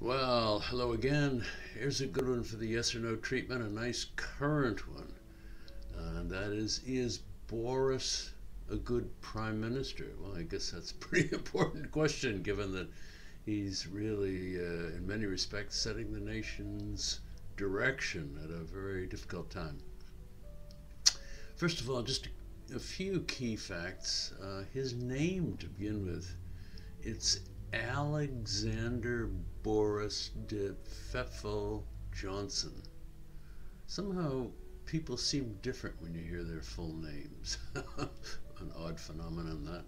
Well, hello again. Here's a good one for the yes or no treatment, a nice current one. Uh, and that is Is Boris a good prime minister? Well, I guess that's a pretty important question given that he's really, uh, in many respects, setting the nation's direction at a very difficult time. First of all, just a few key facts. Uh, his name to begin with, it's Alexander Boris de Pfeffel Johnson. Somehow people seem different when you hear their full names. An odd phenomenon that.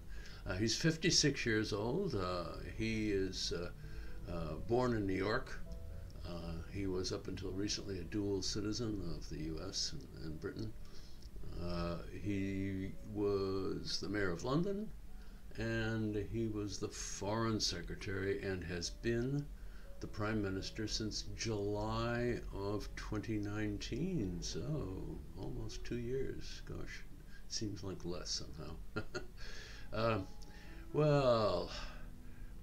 Uh, he's 56 years old. Uh, he is uh, uh born in New York. Uh, he was up until recently a dual citizen of the U.S. and, and Britain. Uh, he was the mayor of London and he was the foreign secretary and has been the prime minister since July of 2019. So almost two years. Gosh, seems like less somehow. uh, well,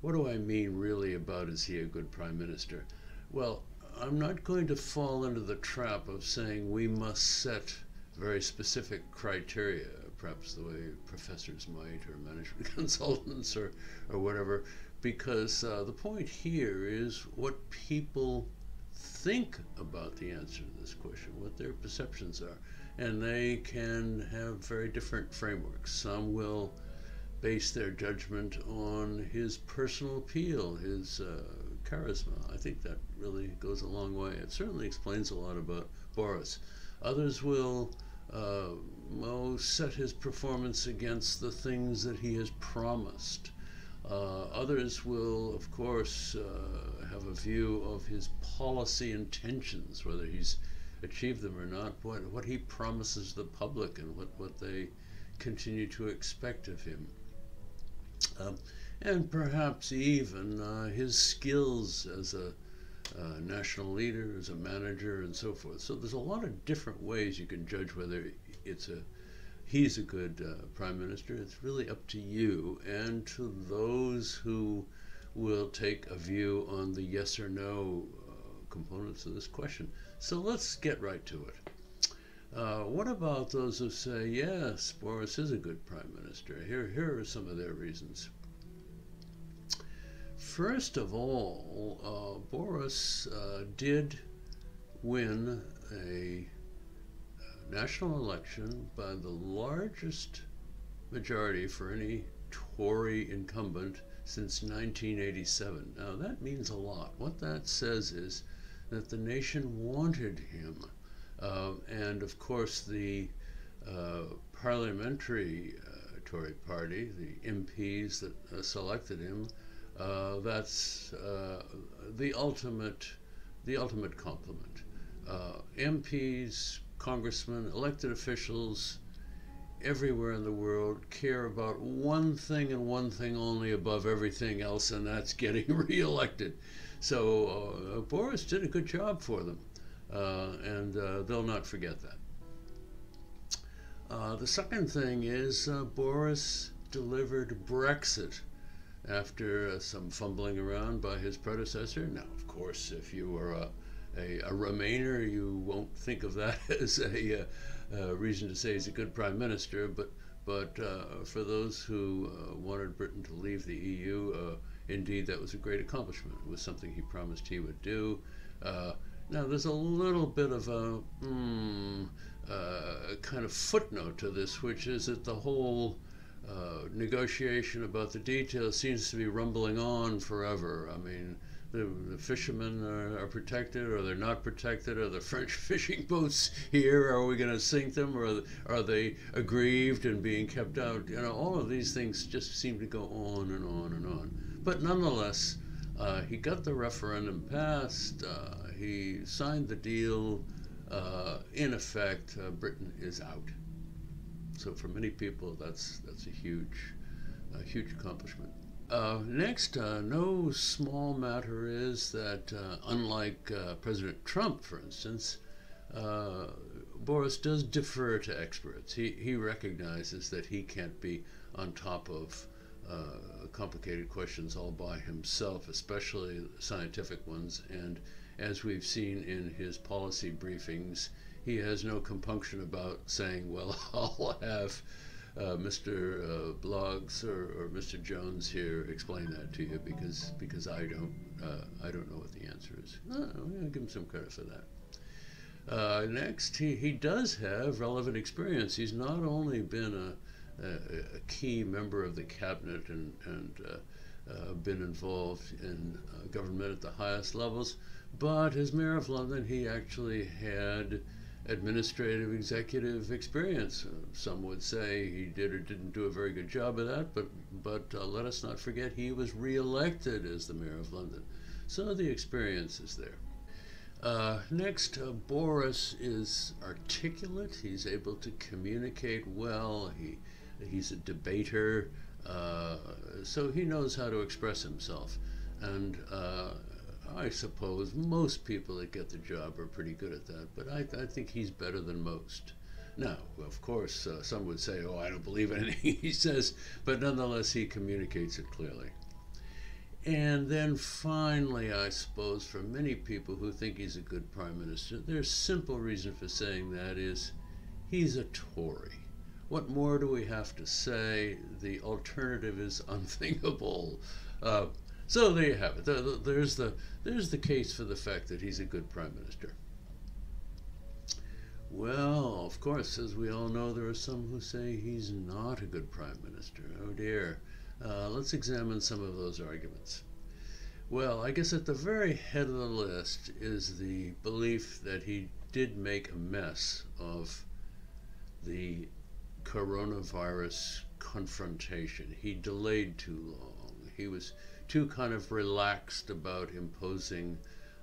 what do I mean really about is he a good prime minister? Well, I'm not going to fall into the trap of saying we must set very specific criteria perhaps the way professors might, or management consultants, or, or whatever, because uh, the point here is what people think about the answer to this question, what their perceptions are. And they can have very different frameworks. Some will base their judgment on his personal appeal, his uh, charisma. I think that really goes a long way. It certainly explains a lot about Boris. Others will uh, Mo set his performance against the things that he has promised. Uh, others will, of course, uh, have a view of his policy intentions, whether he's achieved them or not, what, what he promises the public and what, what they continue to expect of him. Um, and perhaps even uh, his skills as a uh, national leader, as a manager, and so forth. So there's a lot of different ways you can judge whether it's a he's a good uh, prime minister. It's really up to you and to those who will take a view on the yes or no uh, components of this question. So let's get right to it. Uh, what about those who say, yes, Boris is a good prime minister? Here, here are some of their reasons. First of all, uh, Boris uh, did win a uh, national election by the largest majority for any Tory incumbent since 1987. Now, that means a lot. What that says is that the nation wanted him. Uh, and of course, the uh, parliamentary uh, Tory party, the MPs that selected him, uh, that's uh, the ultimate, the ultimate compliment. Uh, MPs, congressmen, elected officials everywhere in the world care about one thing and one thing only above everything else, and that's getting reelected. So uh, Boris did a good job for them, uh, and uh, they'll not forget that. the second thing is Boris delivered Brexit after uh, some fumbling around by his predecessor. Now, of course, if you are a, a, a Remainer, you won't think of that as a, uh, reason to say he's a good prime minister, but but uh, for those who uh, wanted Britain to leave the EU, uh, indeed, that was a great accomplishment. It was something he promised he would do. Uh, now, there's a little bit of a mm, kind of footnote to this, which is that the whole uh, negotiation about the details seems to be rumbling on forever. I mean, the, the fishermen are, are, protected, or they're not protected, are the French fishing boats here? Are we going to sink them, or are they aggrieved and being kept out? You know, all of these things just seem to go on and on and on. But nonetheless, uh, he got the referendum passed. Uh, he signed the deal. Uh, in effect, uh, Britain is out. So for many people, that's that's a huge, a huge accomplishment. Uh, next, uh, no small matter is that uh, unlike uh, President Trump, for instance, uh, Boris does defer to experts. He he recognizes that he can't be on top of uh, complicated questions all by himself, especially scientific ones. And as we've seen in his policy briefings, he has no compunction about saying, well, I'll have uh, Mr. Uh, Bloggs or, or, Mr. Jones here explain that to you because because I don't uh, I don't know what the answer is. Going to give him some credit for that. Uh, next, he, he does have relevant experience. He's not only been a, a, a key member of the cabinet and, and uh, uh, been involved in government at the highest levels, but as mayor of London, he actually had administrative executive experience. Uh, some would say he did or didn't do a very good job of that, but but uh, let us not forget he was re-elected as the mayor of London, so the experience is there. Uh, next, uh, Boris is articulate. He's able to communicate well. He he's a debater, uh, so he knows how to express himself, and uh, I suppose most people that get the job are pretty good at that, but I, I think he's better than most. Now, of course, uh, some would say, oh, I don't believe anything he says, but nonetheless, he communicates it clearly. And then finally, I suppose, for many people who think he's a good prime minister, their simple reason for saying that is he's a Tory. What more do we have to say? The alternative is unthinkable. Uh, so there you have it. There's the, there's the case for the fact that he's a good prime minister. Well, of course, as we all know, there are some who say he's not a good prime minister. Oh dear. Uh, let's examine some of those arguments. Well, I guess at the very head of the list is the belief that he did make a mess of the coronavirus confrontation. He delayed too long. He was too kind of relaxed about imposing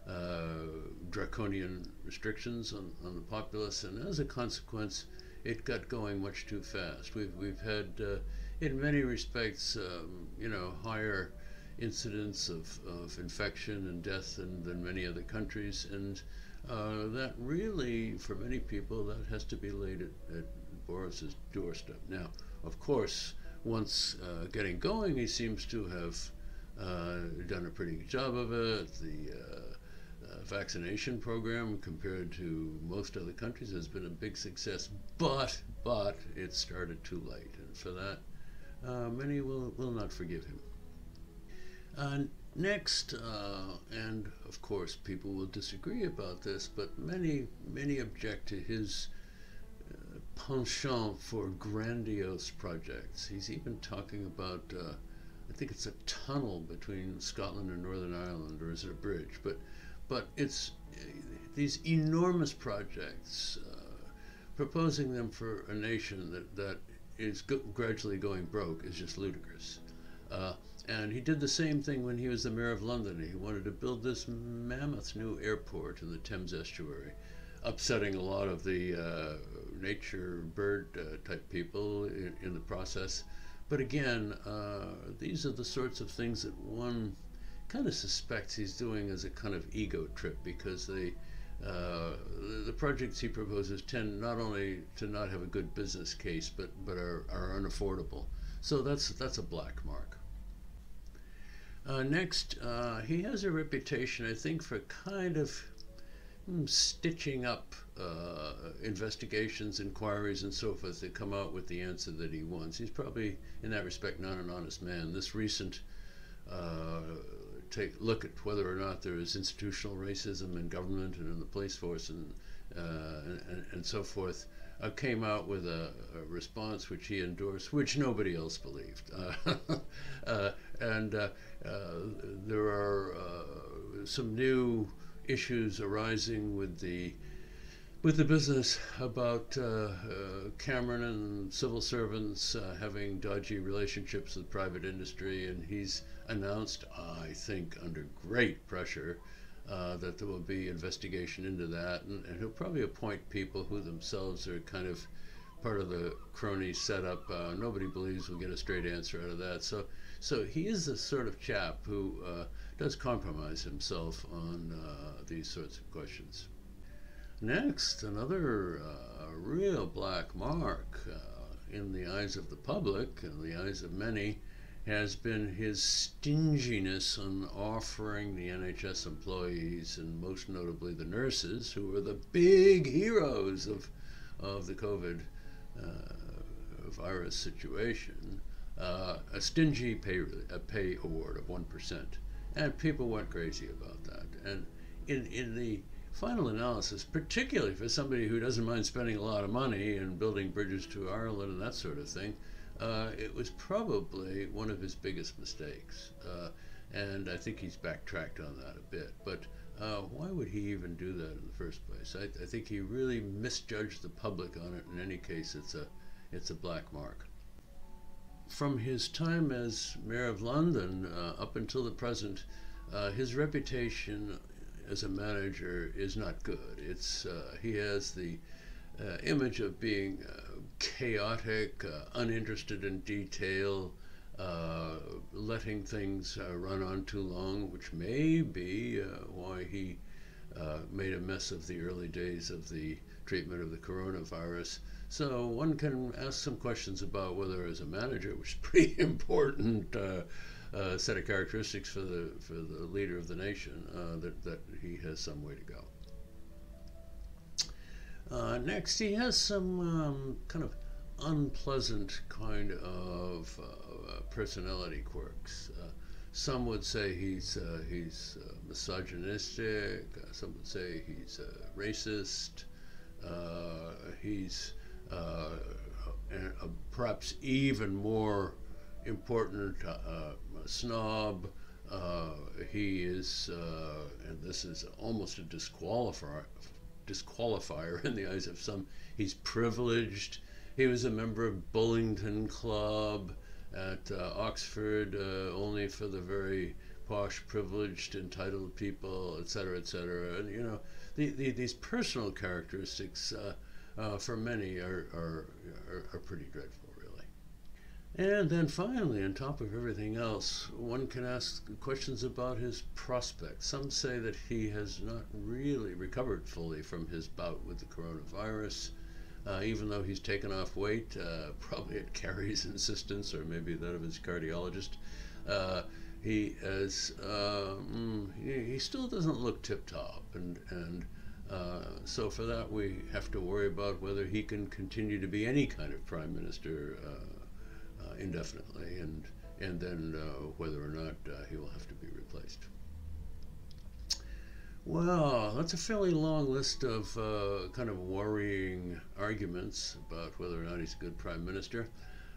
uh, draconian restrictions on, on the populace, and as a consequence, it got going much too fast. We've, we've had, uh, in many respects, um, you know, higher incidence of, of infection and death than, than many other countries, and uh, that really, for many people, that has to be laid at, at Boris's doorstep. Now, of course, once uh, getting going, he seems to have uh, done a pretty good job of it. The uh, uh, vaccination program, compared to most other countries, has been a big success. But but it started too late, and for that, uh, many will will not forgive him. Next, uh, and of course, people will disagree about this, but many many object to his penchant for grandiose projects. He's even talking about I think it's a tunnel between Scotland and Northern Ireland, or is it a bridge? But, but it's these enormous projects, uh, proposing them for a nation that, that is go- gradually going broke is just ludicrous. Uh, and he did the same thing when he was the mayor of London. He wanted to build this mammoth new airport in the Thames estuary, upsetting a lot of the uh, nature bird uh, type people in, in the process. But again, uh, these are the sorts of things that one kind of suspects he's doing as a kind of ego trip because they, uh, the projects he proposes tend not only to not have a good business case, but, but are, are unaffordable. So that's, that's a black mark. Uh, next, uh, he has a reputation, I think, for kind of stitching up uh, investigations, inquiries, and so forth that come out with the answer that he wants. He's probably, in that respect, not an honest man. This recent uh, take look at whether or not there is institutional racism in government and in the police force and uh, and, and, so forth uh, came out with a, a, response which he endorsed, which nobody else believed. Uh, uh, and there are some new issues arising with the with the business about uh, uh, Cameron and civil servants uh, having dodgy relationships with private industry, and he's announced, I think, under great pressure, uh, that there will be investigation into that, and, and, he'll probably appoint people who themselves are kind of part of the crony setup. Uh, nobody believes we'll get a straight answer out of that. So, so he is the sort of chap who uh, does compromise himself on these sorts of questions. Next, another uh, real black mark uh, in the eyes of the public, in the eyes of many, has been his stinginess on offering the NHS employees, and most notably the nurses, who were the big heroes of, of the COVID uh, virus situation, uh, a stingy pay, a pay award of 1%. And people went crazy about that. And in, in the final analysis, particularly for somebody who doesn't mind spending a lot of money and building bridges to Ireland and that sort of thing, uh, it was probably one of his biggest mistakes. Uh, and I think he's backtracked on that a bit. But uh, why would he even do that in the first place? I, I, think he really misjudged the public on it. In any case, it's a, it's a black mark. From his time as mayor of London uh, up until the present, uh, his reputation as a manager is not good. It's uh, he has the image of being chaotic, uh, uninterested in detail, uh, letting things uh, run on too long, which may be uh, why he uh, made a mess of the early days of the treatment of the coronavirus. So one can ask some questions about whether, as a manager, which is pretty important. Uh, set of characteristics for the for the leader of the nation that that he has some way to go. Uh, next, he has some um, kind of unpleasant kind of uh, personality quirks. Uh, some would say he's uh, he's uh, misogynistic. Uh, some would say he's racist. he's perhaps even more important snob. he is, and this is almost a disqualifier, disqualifier in the eyes of some. He's privileged. He was a member of Bullingdon Club at uh, Oxford, uh, only for the very posh, privileged, entitled people, etc., etc. And you know, the, the, these personal characteristics uh, uh, for many are, are, are, are pretty dreadful, really. And then finally, on top of everything else, one can ask questions about his prospects. Some say that he has not really recovered fully from his bout with the coronavirus. Uh, even though he's taken off weight, uh, probably at Carrie's insistence or maybe that of his cardiologist, uh, he is mm, he, he, still doesn't look tip top, and and uh, so for that we have to worry about whether he can continue to be any kind of prime minister uh, uh, indefinitely, and and then whether or not he will have to be replaced. Well, that's a fairly long list of uh, kind of worrying arguments about whether or not he's a good prime minister.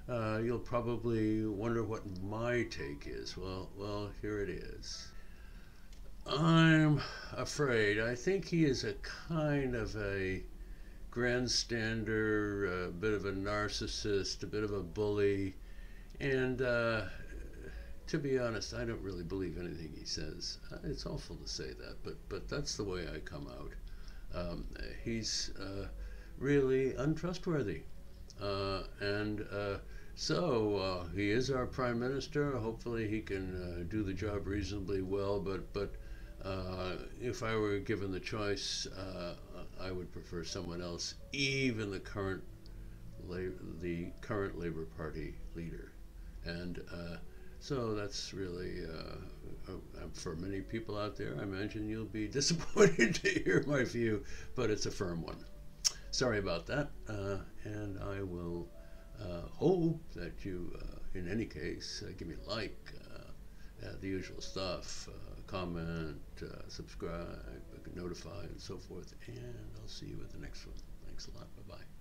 Uh, you'll probably wonder what my take is. Well, well, here it is. I'm afraid. I think he is a kind of a grandstander, a bit of a narcissist, a bit of a bully, and uh, to be honest, I don't really believe anything he says. Uh, it's awful to say that, but but that's the way I come out. Um, he's uh, really untrustworthy, uh, and uh, so uh, he is our prime minister. Hopefully, he can do the job reasonably well. But but if I were given the choice, I would prefer someone else, even the current the current Labour Party leader, and so that's really, uh, uh, for many people out there, I imagine you'll be disappointed to hear my view, but it's a firm one. Sorry about that, uh, and I will uh, hope that you, uh, in any case, uh, give me a like, the usual stuff, comment, subscribe, notify, and so forth, and I'll see you at the next one. Thanks a lot. Bye bye.